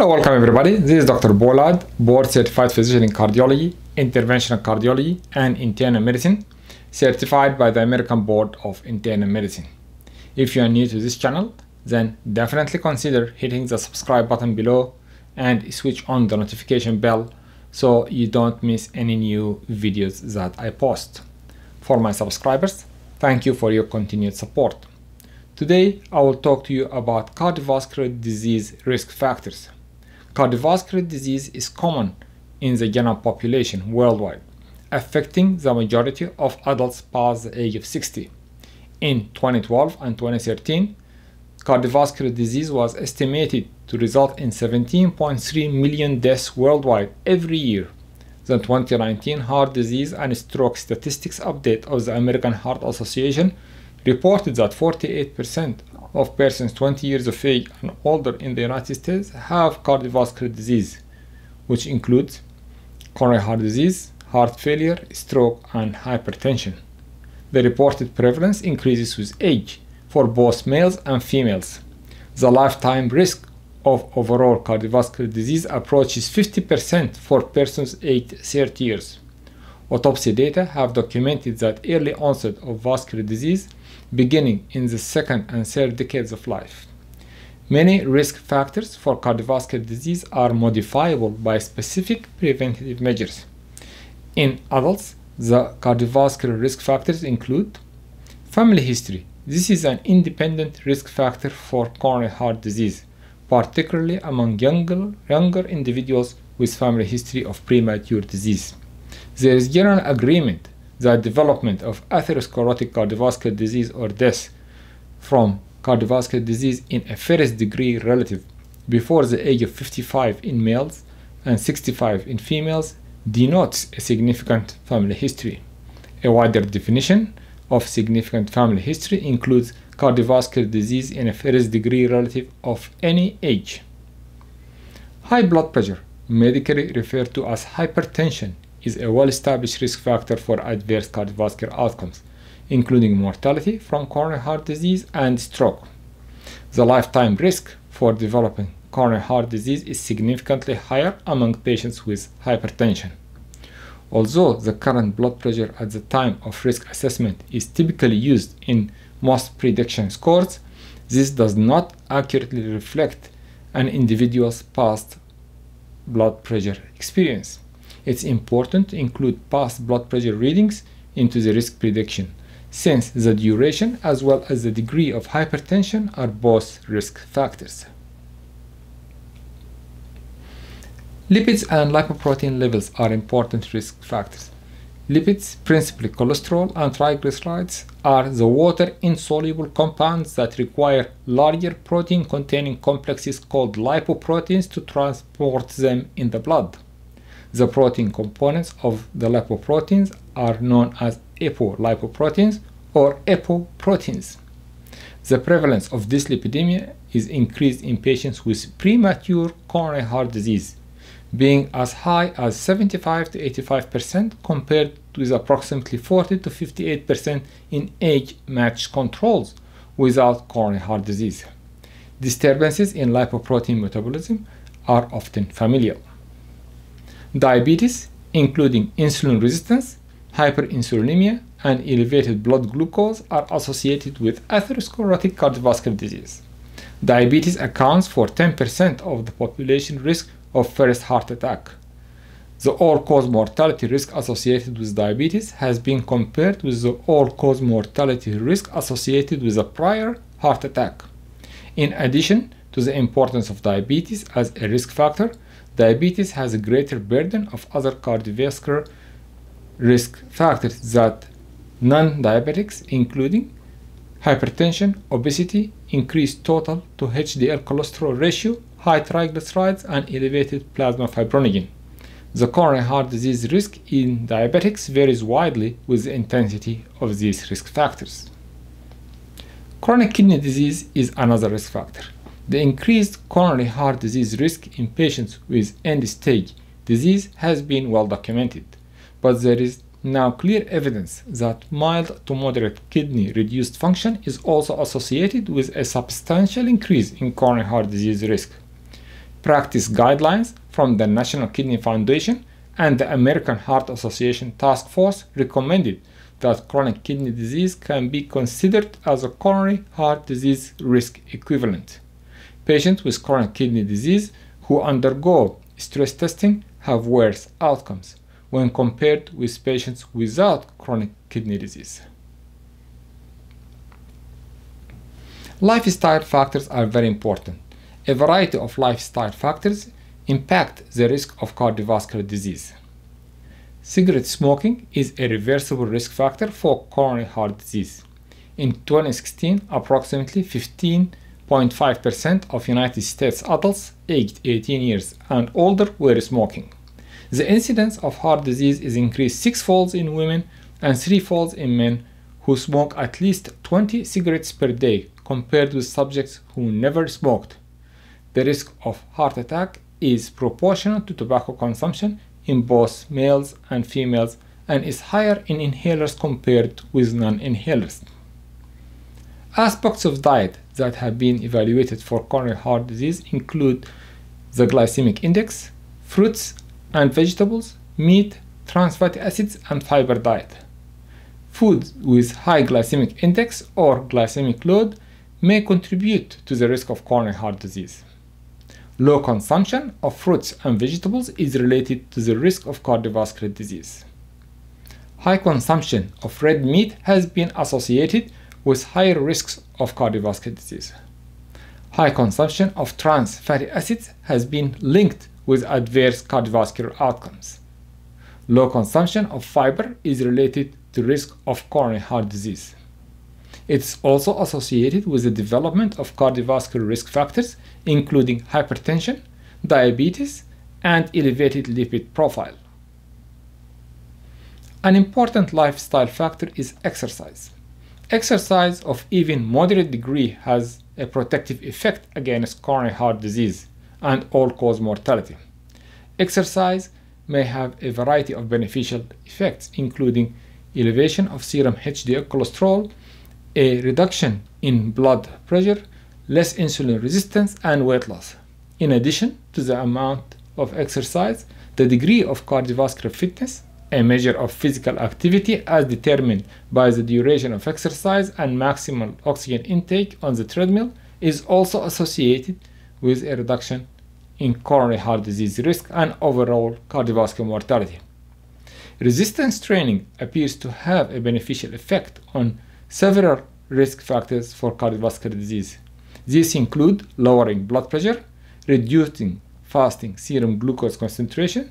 Hello, welcome everybody. This is Dr. Bolad, board certified physician in cardiology, interventional cardiology, and internal medicine, certified by the American Board of Internal Medicine. If you are new to this channel, then definitely consider hitting the subscribe button below and switch on the notification bell so you don't miss any new videos that I post. For my subscribers, thank you for your continued support. Today, I will talk to you about cardiovascular disease risk factors. Cardiovascular disease is common in the general population worldwide, affecting the majority of adults past the age of 60. In 2012 and 2013, cardiovascular disease was estimated to result in 17.3 million deaths worldwide every year. The 2019 Heart Disease and Stroke Statistics Update of the American Heart Association reported that 48% of persons 20 years of age and older in the United States have cardiovascular disease, which includes coronary heart disease, heart failure, stroke, and hypertension. The reported prevalence increases with age for both males and females. The lifetime risk of overall cardiovascular disease approaches 50% for persons aged 30 years. Autopsy data have documented that early onset of vascular disease beginning in the second and third decades of life. Many risk factors for cardiovascular disease are modifiable by specific preventative measures. In adults, the cardiovascular risk factors include family history. This is an independent risk factor for coronary heart disease, particularly among younger, younger individuals with family history of premature disease. There is general agreement that development of atherosclerotic cardiovascular disease or death from cardiovascular disease in a first degree relative before the age of 55 in males and 65 in females denotes a significant family history. A wider definition of significant family history includes cardiovascular disease in a first degree relative of any age. High blood pressure, medically referred to as hypertension, is a well-established risk factor for adverse cardiovascular outcomes, including mortality from coronary heart disease and stroke. The lifetime risk for developing coronary heart disease is significantly higher among patients with hypertension. Although the current blood pressure at the time of risk assessment is typically used in most prediction scores, this does not accurately reflect an individual's past blood pressure experience. It's important to include past blood pressure readings into the risk prediction, since the duration as well as the degree of hypertension are both risk factors. Lipids and lipoprotein levels are important risk factors. Lipids, principally cholesterol and triglycerides, are the water-insoluble compounds that require larger protein-containing complexes called lipoproteins to transport them in the blood. The protein components of the lipoproteins are known as apolipoproteins or apoproteins. The prevalence of dyslipidemia is increased in patients with premature coronary heart disease, being as high as 75 to 85% compared with approximately 40 to 58% in age-matched controls without coronary heart disease. Disturbances in lipoprotein metabolism are often familial. Diabetes, including insulin resistance, hyperinsulinemia, and elevated blood glucose are associated with atherosclerotic cardiovascular disease. Diabetes accounts for 10% of the population risk of first heart attack. The all-cause mortality risk associated with diabetes has been compared with the all-cause mortality risk associated with a prior heart attack. In addition to the importance of diabetes as a risk factor, diabetes has a greater burden of other cardiovascular risk factors that non-diabetics including hypertension, obesity, increased total to HDL cholesterol ratio, high triglycerides, and elevated plasma fibrinogen. The coronary heart disease risk in diabetics varies widely with the intensity of these risk factors. Chronic kidney disease is another risk factor. The increased coronary heart disease risk in patients with end-stage disease has been well documented, but there is now clear evidence that mild to moderate kidney reduced function is also associated with a substantial increase in coronary heart disease risk. practice guidelines from the National Kidney Foundation and the American Heart Association Task Force recommended that chronic kidney disease can be considered as a coronary heart disease risk equivalent. Patients with chronic kidney disease who undergo stress testing have worse outcomes when compared with patients without chronic kidney disease. Lifestyle factors are very important. A variety of lifestyle factors impact the risk of cardiovascular disease. Cigarette smoking is a reversible risk factor for coronary heart disease. In 2016, approximately 15.5% of United States adults aged 18 years and older were smoking. The incidence of heart disease is increased sixfold in women and threefold in men who smoke at least 20 cigarettes per day compared with subjects who never smoked. The risk of heart attack is proportional to tobacco consumption in both males and females and is higher in inhalers compared with non-inhalers. Aspects of diet that have been evaluated for coronary heart disease include the glycemic index, fruits and vegetables, meat, trans fatty acids, and fiber diet. Foods with high glycemic index or glycemic load may contribute to the risk of coronary heart disease. Low consumption of fruits and vegetables is related to the risk of cardiovascular disease. High consumption of red meat has been associated with higher risks of cardiovascular disease. High consumption of trans fatty acids has been linked with adverse cardiovascular outcomes. Low consumption of fiber is related to risk of coronary heart disease. It's also associated with the development of cardiovascular risk factors, including hypertension, diabetes, and elevated lipid profile. An important lifestyle factor is exercise. Exercise of even moderate degree has a protective effect against coronary heart disease and all-cause mortality. Exercise may have a variety of beneficial effects, including elevation of serum HDL cholesterol, a reduction in blood pressure, less insulin resistance, and weight loss. In addition to the amount of exercise, the degree of cardiovascular fitness, a measure of physical activity as determined by the duration of exercise and maximal oxygen intake on the treadmill, is also associated with a reduction in coronary heart disease risk and overall cardiovascular mortality. Resistance training appears to have a beneficial effect on several risk factors for cardiovascular disease. These include lowering blood pressure, reducing fasting serum glucose concentration,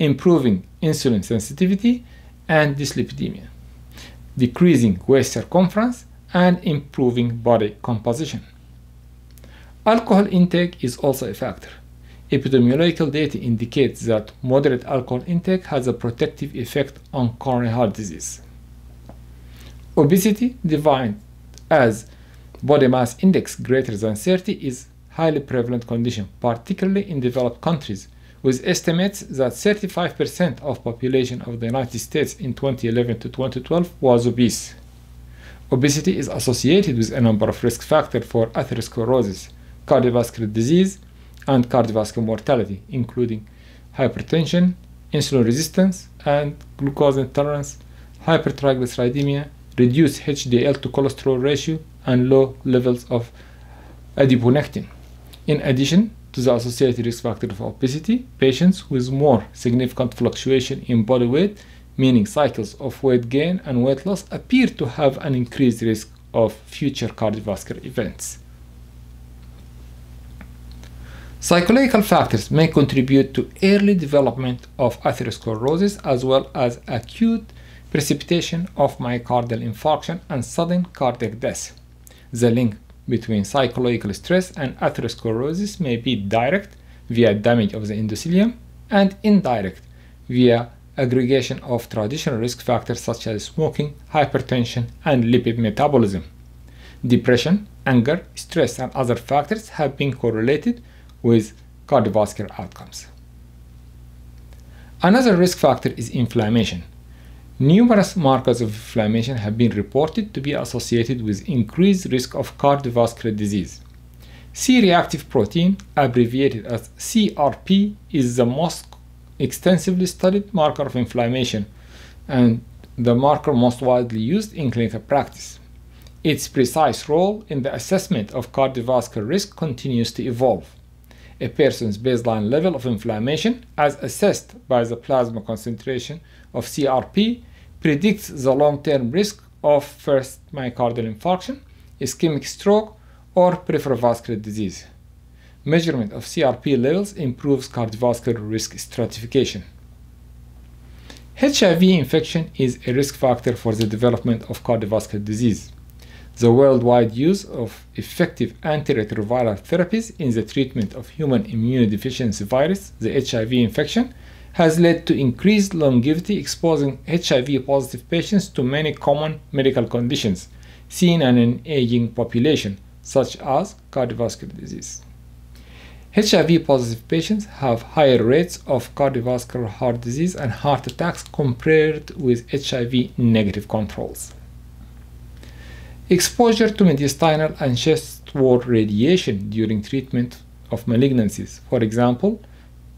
improving insulin sensitivity and dyslipidemia, decreasing waist circumference, and improving body composition. Alcohol intake is also a factor. Epidemiological data indicates that moderate alcohol intake has a protective effect on coronary heart disease. Obesity, defined as body mass index greater than 30, is highly prevalent condition, particularly in developed countries, with estimates that 35% of population of the United States in 2011 to 2012 was obese. Obesity is associated with a number of risk factors for atherosclerosis, cardiovascular disease, and cardiovascular mortality, including hypertension, insulin resistance, and glucose intolerance, hypertriglyceridemia, reduced HDL to cholesterol ratio, and low levels of adiponectin. In addition to the associated risk factor of obesity, patients with more significant fluctuation in body weight, meaning cycles of weight gain and weight loss, appear to have an increased risk of future cardiovascular events. Psychological factors may contribute to early development of atherosclerosis as well as acute precipitation of myocardial infarction and sudden cardiac death. The link between psychological stress and atherosclerosis may be direct via damage of the endothelium and indirect via aggregation of traditional risk factors such as smoking, hypertension, and lipid metabolism. Depression, anger, stress, and other factors have been correlated with cardiovascular outcomes. Another risk factor is inflammation. Numerous markers of inflammation have been reported to be associated with increased risk of cardiovascular disease. C-reactive protein, abbreviated as CRP, is the most extensively studied marker of inflammation and the marker most widely used in clinical practice. Its precise role in the assessment of cardiovascular risk continues to evolve. A person's baseline level of inflammation, as assessed by the plasma concentration of CRP, predicts the long-term risk of first myocardial infarction, ischemic stroke, or peripheral vascular disease. Measurement of CRP levels improves cardiovascular risk stratification. HIV infection is a risk factor for the development of cardiovascular disease. The worldwide use of effective antiretroviral therapies in the treatment of human immunodeficiency virus, the HIV infection, has led to increased longevity exposing HIV positive patients to many common medical conditions seen in an aging population, such as cardiovascular disease. HIV positive patients have higher rates of cardiovascular heart disease and heart attacks compared with HIV negative controls. Exposure to mediastinal and chest wall radiation during treatment of malignancies, for example,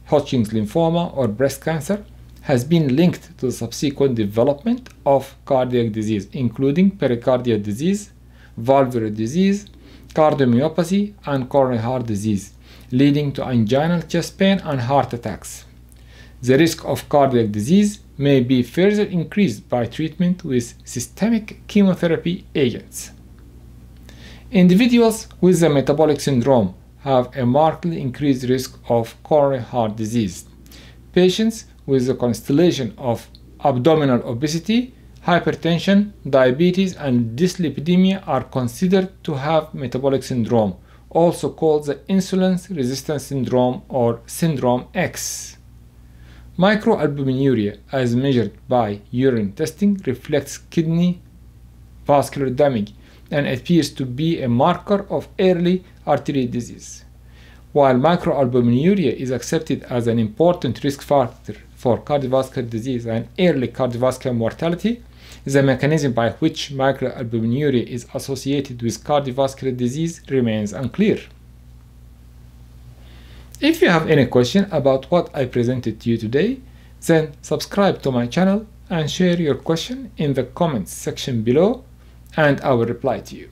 Hodgkin's lymphoma or breast cancer, has been linked to the subsequent development of cardiac disease, including pericardial disease, valvular disease, cardiomyopathy, and coronary heart disease leading to anginal chest pain and heart attacks. The risk of cardiac disease may be further increased by treatment with systemic chemotherapy agents. Individuals with the metabolic syndrome have a markedly increased risk of coronary heart disease. Patients with the constellation of abdominal obesity, hypertension, diabetes, and dyslipidemia are considered to have metabolic syndrome, also called the insulin resistance syndrome or syndrome X. Microalbuminuria, as measured by urine testing, reflects kidney vascular damage and appears to be a marker of early artery disease. While microalbuminuria is accepted as an important risk factor for cardiovascular disease and early cardiovascular mortality, the mechanism by which microalbuminuria is associated with cardiovascular disease remains unclear. If you have any question about what I presented to you today, then subscribe to my channel and share your question in the comments section below and I will reply to you.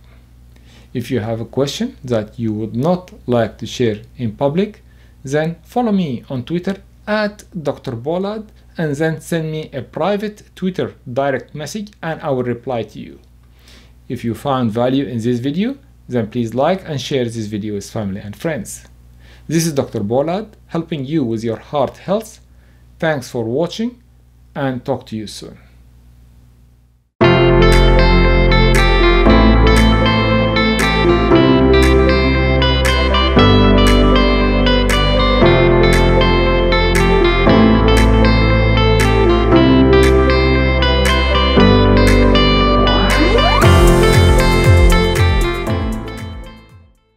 If you have a question that you would not like to share in public, then follow me on Twitter at Dr. Bolad and then send me a private Twitter direct message and I will reply to you. If you found value in this video, then please like and share this video with family and friends. This is Dr. Bolad helping you with your heart health. Thanks for watching and talk to you soon.